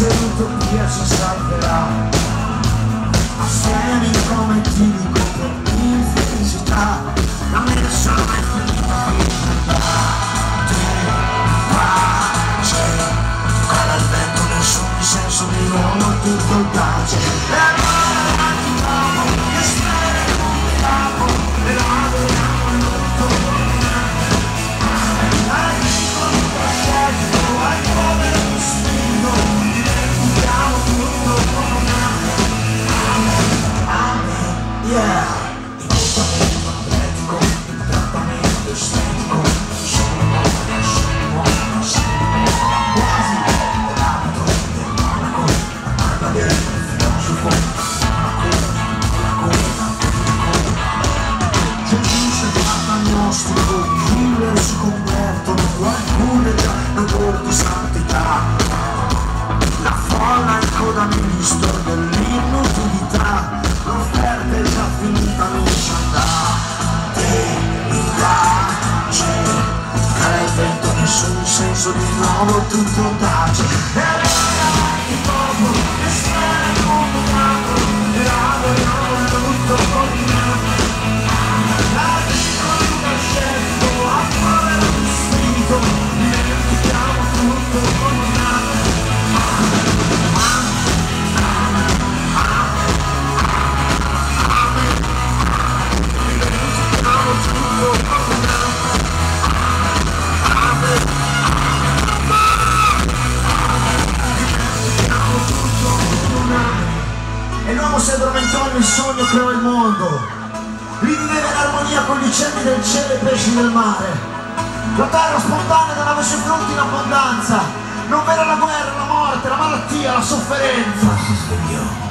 se l'utopia ci salverà Assieme come ti dico per l'infelicità La messa è finita Pace, cara il vento nessun senso di uomo ti contagia agnostico Killer si convertono Qualcuno è già odor di santità la folla in coda store dell'inutilità L'offerta è già finita, non ci andà Te mi piace Cara il vento, nessun senso di nuovo tutto tace. E allora avanti poco, E si addormentò nel sogno creò il mondo. Viveva in armonia con gli uccelli del cielo e i pesci del mare. La terra spontanea non aveva sui frutti in abbondanza. Non v'era la guerra, la morte, la malattia, la sofferenza. Si svegliò